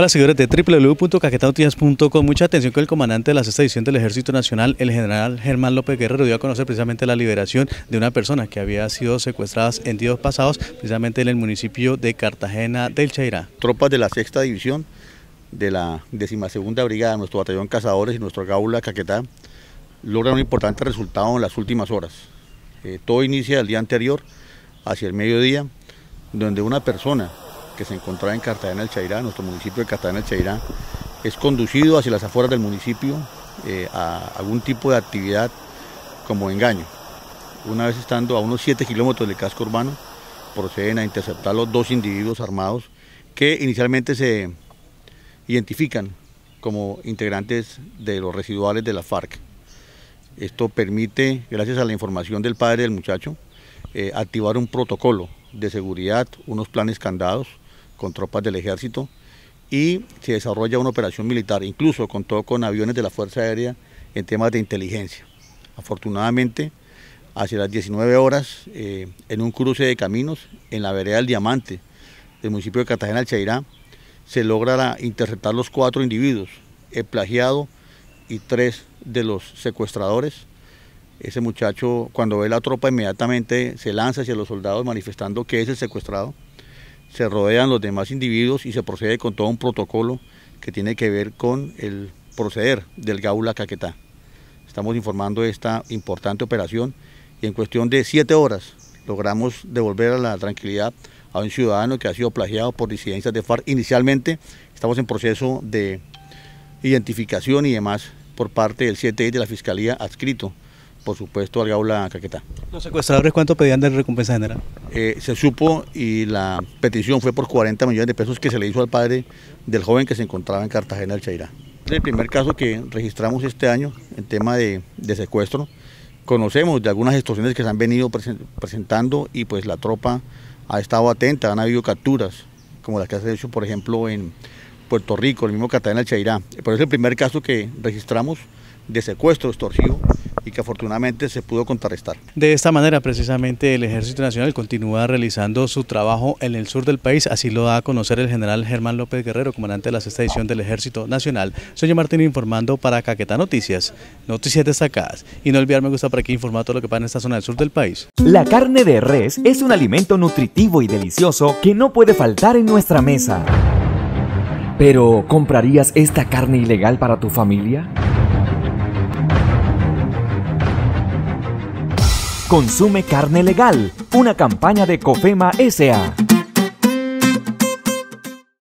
Hola seguidores de www.caquetanoticias.com. Mucha atención que el comandante de la sexta edición del Ejército Nacional, el general Germán López Guerrero, dio a conocer precisamente la liberación de una persona que había sido secuestrada en días pasados, precisamente en el municipio de Cartagena del Chairá. Tropas de la sexta división de la decimasegunda brigada, nuestro batallón Cazadores y nuestro Gaula Caquetá, logran un importante resultado en las últimas horas. Eh, todo inicia el día anterior, hacia el mediodía, donde una persona que se encontraba en Cartagena del Chairá, nuestro municipio de Cartagena del Chairá, es conducido hacia las afueras del municipio eh, a algún tipo de actividad como engaño. Una vez estando a unos 7 kilómetros del casco urbano, proceden a interceptar los dos individuos armados que inicialmente se identifican como integrantes de los residuales de la FARC. Esto permite, gracias a la información del padre del muchacho, eh, activar un protocolo de seguridad, unos planes candados, con tropas del ejército y se desarrolla una operación militar, incluso contó con aviones de la Fuerza Aérea en temas de inteligencia. Afortunadamente, hacia las 19 horas, eh, en un cruce de caminos en la vereda del Diamante del municipio de Cartagena del Chairá, se logra interceptar los cuatro individuos, el plagiado y tres de los secuestradores. Ese muchacho, cuando ve la tropa, inmediatamente se lanza hacia los soldados manifestando que es el secuestrado se rodean los demás individuos y se procede con todo un protocolo que tiene que ver con el proceder del Gaula Caquetá. Estamos informando de esta importante operación y en cuestión de siete horas logramos devolver a la tranquilidad a un ciudadano que ha sido plagiado por disidencias de FARC. Inicialmente estamos en proceso de identificación y demás por parte del 7 de la Fiscalía adscrito por supuesto, al Gaula Caquetá. ¿Los secuestradores cuánto pedían de recompensa general? Eh, se supo y la petición fue por 40 millones de pesos que se le hizo al padre del joven que se encontraba en Cartagena del Chairá. Es el primer caso que registramos este año en tema de, secuestro. Conocemos de algunas extorsiones que se han venido presentando y pues la tropa ha estado atenta, han habido capturas, como las que se ha hecho por ejemplo en Puerto Rico, el mismo Cartagena del Chairá. Pero es el primer caso que registramos de secuestro extorsivo y que afortunadamente se pudo contrarrestar. De esta manera, precisamente, el Ejército Nacional continúa realizando su trabajo en el sur del país, así lo da a conocer el general Germán López Guerrero, comandante de la sexta edición del Ejército Nacional. Soy Martín informando para Caquetá Noticias, noticias destacadas. Y no olvidar me gusta para aquí informar todo lo que pasa en esta zona del sur del país. La carne de res es un alimento nutritivo y delicioso que no puede faltar en nuestra mesa. Pero, ¿comprarías esta carne ilegal para tu familia? Consume carne legal, una campaña de Cofema SA.